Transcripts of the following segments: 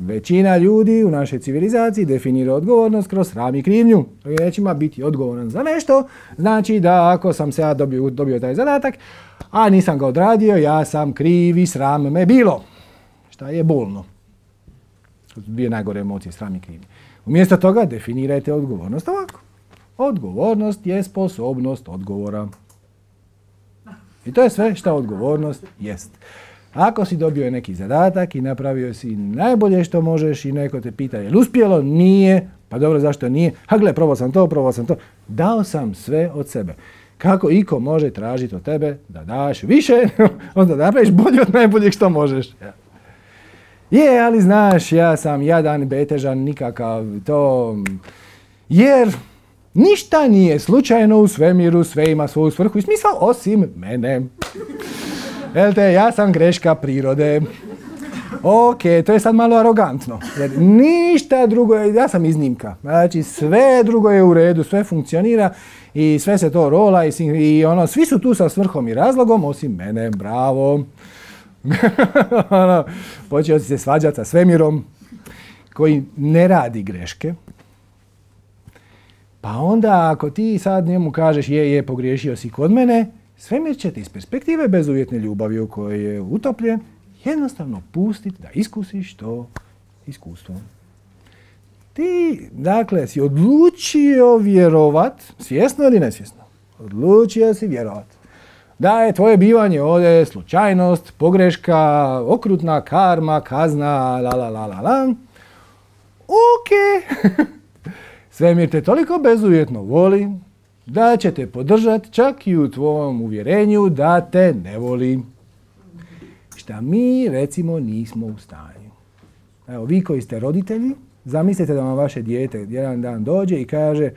Većina ljudi u našoj civilizaciji definira odgovornost kroz sram i krivnju. Riječima biti odgovoran za nešto, znači da ako sam se ja dobio, dobio taj zadatak, a nisam ga odradio, ja sam kriv i sram me bilo. Šta je bolno. Dvije najgore emocije, sram i krivnje. Umjesto toga definirajte odgovornost ovako. Odgovornost je sposobnost odgovora. I to je sve što odgovornost jest. Ako si dobio neki zadatak i napravio si najbolje što možeš i neko te pita je li uspjelo, nije, pa dobro zašto nije, ha gle, probao sam to, probao sam to, dao sam sve od sebe. Kako iko može tražiti od tebe da daš više, onda napraviš bolje od najboljeg što možeš. Je, ali znaš, ja sam jadan, betežan, nikakav to, jer ništa nije slučajno u svemiru, sve ima svoju svrhu i smisao osim mene. Jel ja sam greška prirode. Ok, to je sad malo arogantno. Jer ništa drugo je, ja sam iznimka. Znači sve drugo je u redu, sve funkcionira i sve se to rola i, i ono, svi su tu sa svrhom i razlogom, osim mene, bravo. ono, počeo si se svađati sa svemirom koji ne radi greške. Pa onda ako ti sad njemu kažeš je, je, pogriješio si kod mene, Svemir će ti iz perspektive bezuvjetne ljubavi u kojoj je utopljen jednostavno pustiti da iskusiš to iskustvo. Ti, dakle, si odlučio vjerovat, svjesno ili nesvjesno, odlučio si vjerovat da je tvoje bivanje ovdje slučajnost, pogreška, okrutna karma, kazna, la la la la la. Ok, svemir te toliko bezuvjetno voli da će te podržati čak i u tvojom uvjerenju da te ne voli. Šta mi recimo nismo u stanju. Evo, vi koji ste roditelji, zamislite da vam vaše dijete jedan dan dođe i kaže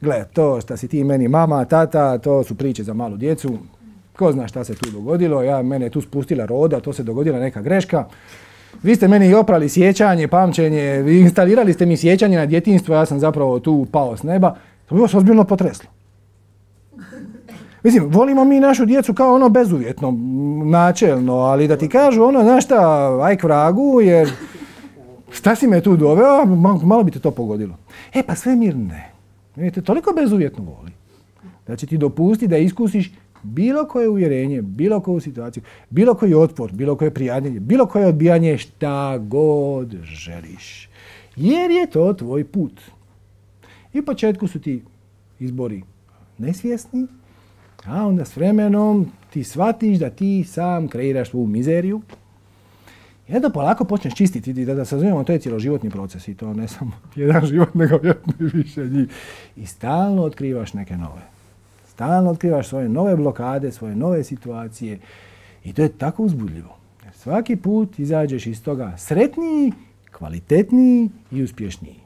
gle, to što si ti meni mama, tata, to su priče za malu djecu, ko zna šta se tu dogodilo, ja mene tu spustila roda, to se dogodila neka greška. Vi ste meni oprali sjećanje, pamćenje, instalirali ste mi sjećanje na djetinstvo, ja sam zapravo tu pao s neba. To bi vas ozbiljno potreslo. Mislim, volimo mi našu djecu kao ono bezuvjetno, načelno, ali da ti kažu ono, znaš šta, aj k vragu, jer šta si me tu doveo, malo bi te to pogodilo. E pa svemir ne. Vidite, toliko bezuvjetno voli. Da će ti dopusti da iskusiš bilo koje uvjerenje, bilo koju situaciju, bilo koji otpor, bilo koje prijadnjenje, bilo koje odbijanje, šta god želiš. Jer je to tvoj put. I u početku su ti izbori nesvjesni, a onda s vremenom ti shvatiš da ti sam kreiraš svu mizeriju. I onda polako počneš čistiti, da, da se to je cjeloživotni proces i to ne samo jedan život, nego više njih. I stalno otkrivaš neke nove. Stalno otkrivaš svoje nove blokade, svoje nove situacije i to je tako uzbudljivo. Svaki put izađeš iz toga sretniji, kvalitetniji i uspješniji.